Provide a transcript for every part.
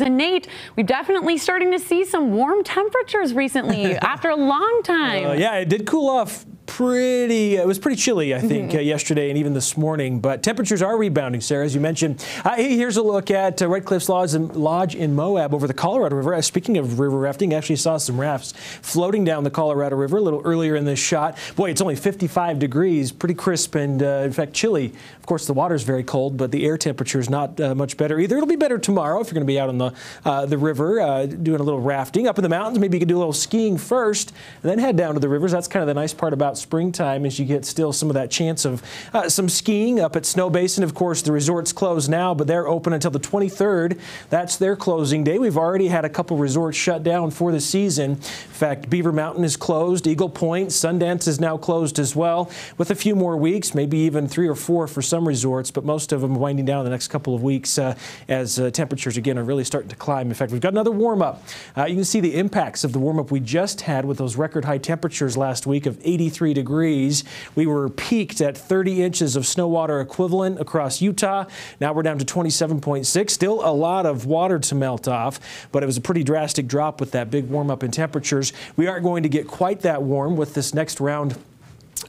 And Nate, we've definitely starting to see some warm temperatures recently after a long time. Uh, yeah, it did cool off pretty, it was pretty chilly, I think, mm -hmm. uh, yesterday and even this morning. But temperatures are rebounding, Sarah, as you mentioned. Uh, here's a look at uh, Red Cliffs Lodge in, Lodge in Moab over the Colorado River. Uh, speaking of river rafting, I actually saw some rafts floating down the Colorado River a little earlier in this shot. Boy, it's only 55 degrees, pretty crisp and, uh, in fact, chilly. Of course, the water's very cold, but the air temperature is not uh, much better either. It'll be better tomorrow if you're going to be out on the, the river doing a little rafting. Up in the mountains, maybe you could do a little skiing first and then head down to the rivers. That's kind of the nice part about springtime as you get still some of that chance of uh, some skiing up at Snowbasin. Of course, the resort's closed now, but they're open until the 23rd. That's their closing day. We've already had a couple resorts shut down for the season. In fact, Beaver Mountain is closed. Eagle Point, Sundance is now closed as well, with a few more weeks, maybe even three or four for some resorts, but most of them winding down the next couple of weeks uh, as uh, temperatures again are really starting to climb. In fact, we've got another warm up. Uh, you can see the impacts of the warm up we just had with those record high temperatures last week of 83 degrees. We were peaked at 30 inches of snow water equivalent across Utah. Now we're down to 27.6. Still a lot of water to melt off, but it was a pretty drastic drop with that big warm up in temperatures. We aren't going to get quite that warm with this next round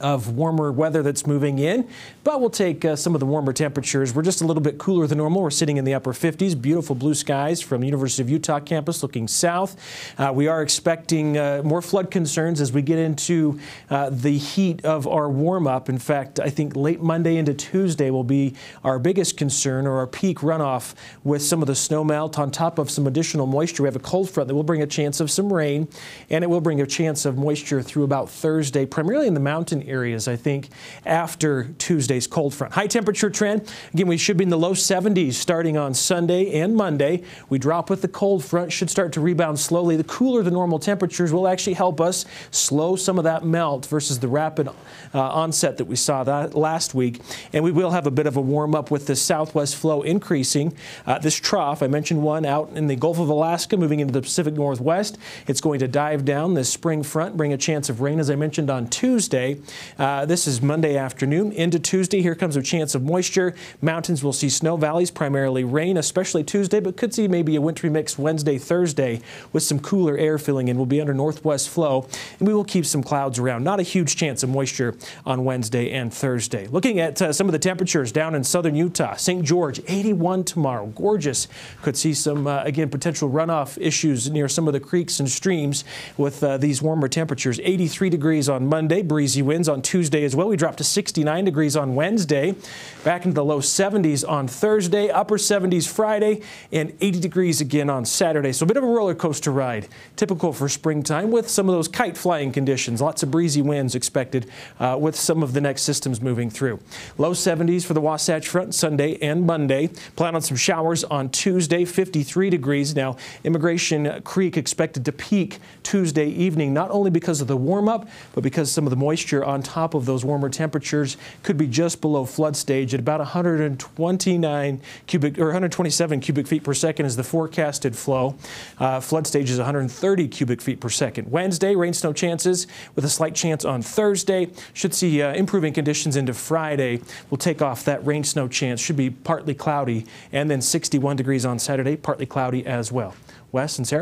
of warmer weather that's moving in, but we'll take uh, some of the warmer temperatures. We're just a little bit cooler than normal. We're sitting in the upper 50s. Beautiful blue skies from University of Utah campus looking south. Uh, we are expecting uh, more flood concerns as we get into uh, the heat of our warm up. In fact, I think late Monday into Tuesday will be our biggest concern or our peak runoff with some of the snow melt on top of some additional moisture. We have a cold front that will bring a chance of some rain and it will bring a chance of moisture through about Thursday, primarily in the mountain areas, I think, after Tuesday's cold front. High temperature trend, again, we should be in the low 70s starting on Sunday and Monday. We drop with the cold front, should start to rebound slowly. The cooler the normal temperatures will actually help us slow some of that melt versus the rapid uh, onset that we saw that last week. And we will have a bit of a warm up with the southwest flow increasing. Uh, this trough, I mentioned one out in the Gulf of Alaska moving into the Pacific Northwest. It's going to dive down this spring front, bring a chance of rain, as I mentioned on Tuesday. Uh, this is Monday afternoon into Tuesday. Here comes a chance of moisture. Mountains will see snow valleys, primarily rain, especially Tuesday, but could see maybe a wintry mix Wednesday, Thursday with some cooler air filling in. We'll be under northwest flow, and we will keep some clouds around. Not a huge chance of moisture on Wednesday and Thursday. Looking at uh, some of the temperatures down in southern Utah, St. George, 81 tomorrow. Gorgeous. Could see some, uh, again, potential runoff issues near some of the creeks and streams with uh, these warmer temperatures. 83 degrees on Monday, breezy winds on Tuesday as well. We dropped to 69 degrees on Wednesday, back into the low 70s on Thursday, upper 70s Friday, and 80 degrees again on Saturday. So a bit of a roller coaster ride, typical for springtime with some of those kite flying conditions. Lots of breezy winds expected uh, with some of the next systems moving through. Low 70s for the Wasatch Front Sunday and Monday. Plan on some showers on Tuesday, 53 degrees. Now, Emigration Creek expected to peak Tuesday evening, not only because of the warm up, but because some of the moisture on top of those warmer temperatures could be just below flood stage at about 129 cubic or 127 cubic feet per second is the forecasted flow. Uh, flood stage is 130 cubic feet per second. Wednesday, rain snow chances with a slight chance on Thursday. Should see uh, improving conditions into Friday. We'll take off that rain snow chance. Should be partly cloudy and then 61 degrees on Saturday, partly cloudy as well. Wes and Sarah?